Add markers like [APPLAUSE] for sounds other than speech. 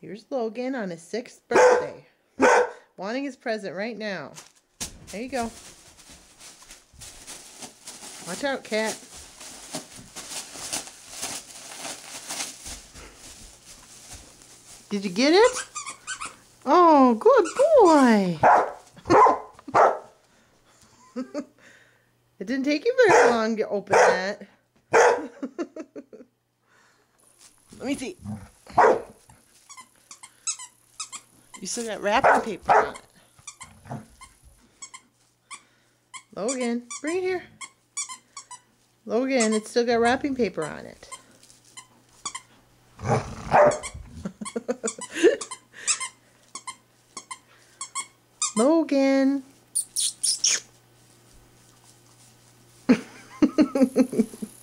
Here's Logan on his sixth birthday. [COUGHS] Wanting his present right now. There you go. Watch out, cat. Did you get it? Oh, good boy. [LAUGHS] it didn't take you very long to open that. [LAUGHS] Let me see. You still got wrapping paper on it. Logan, bring it here. Logan, it's still got wrapping paper on it. [LAUGHS] Logan. [LAUGHS]